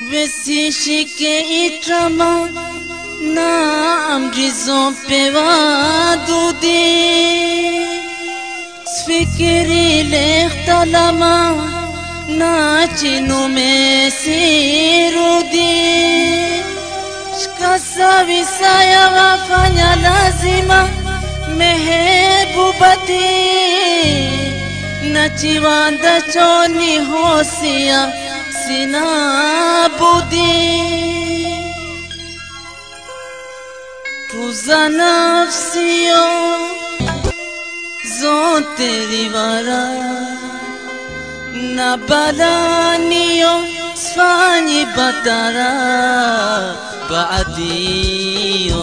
Vesişike ikrama Nam rizo peva dudi Sfikiri lehtalama Na çinu mesirudi Şkasa visaya न अनु विचिवान् दो çoni होया hosia sina budi tuza nafsio zote rivara na balaniyo sfanyi batara baadiyo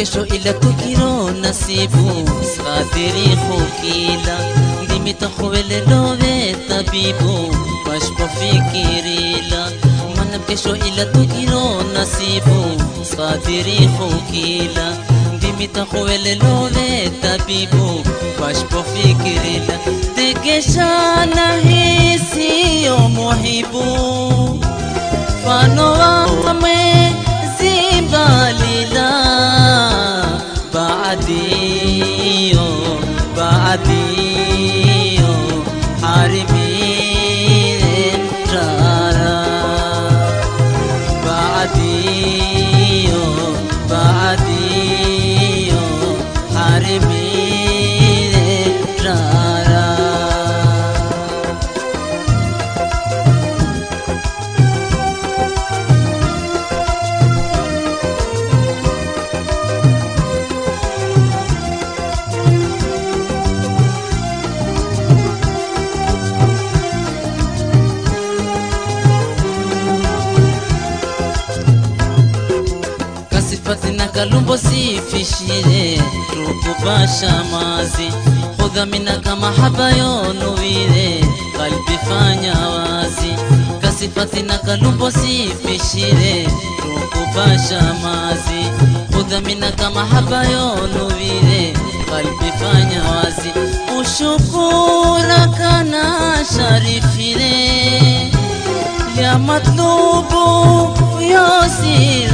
كشو إلا تكيرو نسيبو خاطري خوكيلا ديمي تخويل لوبي طبيبو. باش بفكيريلا منب كشو إلا تكيرو نسيبو خاطري خوكيلا ديمي تخويل لوبي طبيبو. باش بفكيريلا تكشا نهي سيو محبو Baadiyo, kalumbo sifishire rukubasha mazi hudhamina kama haba yonuwire kalbi fanya wazi. Kasipati na kalumbo sifishire rukubasha mazi hudhamina kama haba yonuwire kalbi fanya wazi. Ushukura kana sharifire ya matlubu yosi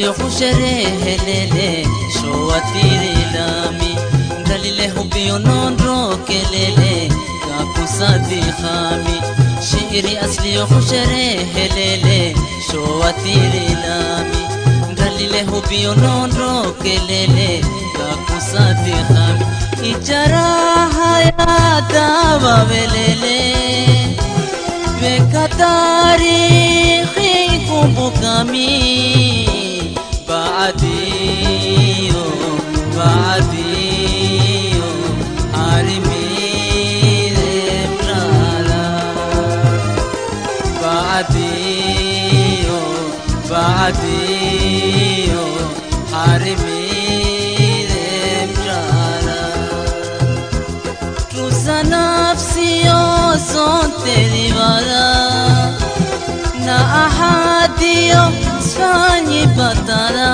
yo fusere helele so atirilami dalile hubio nondro kelele kapusadi khami shiri asli yo fusere helele so atirilami dalile hubio nondro kelele kapusadi khami ichara haya tava velele ve katari khi kumbukami nafsi yozote libara na ahadio sifanyi batara